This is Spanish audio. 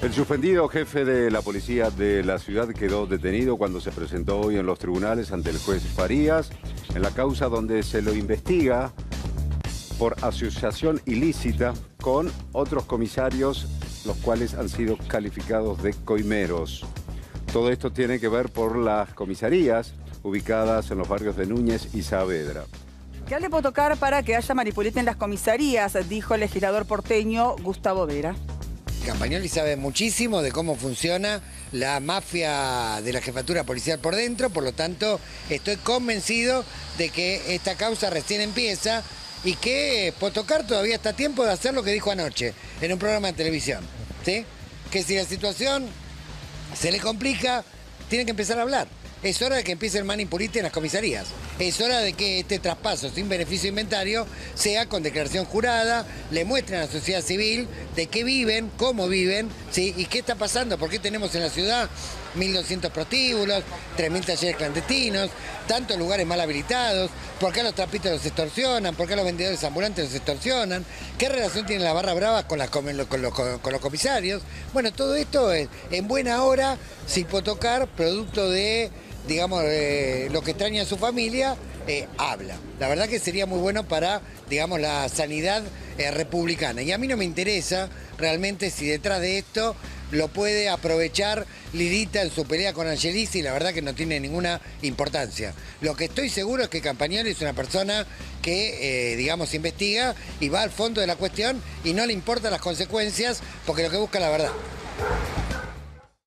El suspendido jefe de la policía de la ciudad quedó detenido cuando se presentó hoy en los tribunales ante el juez Farías en la causa donde se lo investiga por asociación ilícita con otros comisarios, los cuales han sido calificados de coimeros. Todo esto tiene que ver por las comisarías ubicadas en los barrios de Núñez y Saavedra. ¿Qué le puedo tocar para que haya manipulete en las comisarías? Dijo el legislador porteño Gustavo Vera. Campagnoli sabe muchísimo de cómo funciona la mafia de la jefatura policial por dentro, por lo tanto estoy convencido de que esta causa recién empieza y que Potocar todavía está a tiempo de hacer lo que dijo anoche en un programa de televisión. ¿sí? Que si la situación se le complica, tiene que empezar a hablar. Es hora de que empiece el manipulite en las comisarías. Es hora de que este traspaso sin beneficio inventario sea con declaración jurada, le muestren a la sociedad civil de qué viven, cómo viven, ¿sí? y qué está pasando, por qué tenemos en la ciudad 1.200 prostíbulos, 3.000 talleres clandestinos, tantos lugares mal habilitados, por qué los trapitos los extorsionan, por qué los vendedores ambulantes los extorsionan, qué relación tiene la barra brava con, las, con, los, con, los, comisarios. Bueno, todo esto es en buena hora, sin potocar, producto de digamos, eh, lo que extraña a su familia, eh, habla. La verdad que sería muy bueno para, digamos, la sanidad eh, republicana. Y a mí no me interesa realmente si detrás de esto lo puede aprovechar Lidita en su pelea con Angelici, la verdad que no tiene ninguna importancia. Lo que estoy seguro es que Campagnoli es una persona que, digamos, investiga y va al fondo de la cuestión y no le importan las consecuencias porque lo que busca es la verdad.